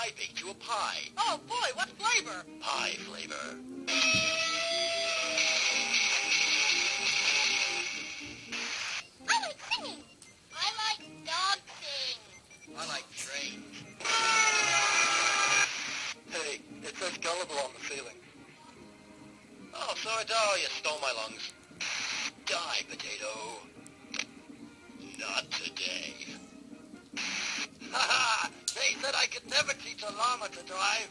I baked you a pie. Oh, boy, what flavor? Pie flavor. I like singing. I like dog sing. I like trains. Hey, it says gullible on the ceiling. Oh, Soradar, you stole my lungs. Die, potato. Said I could never teach a llama to drive.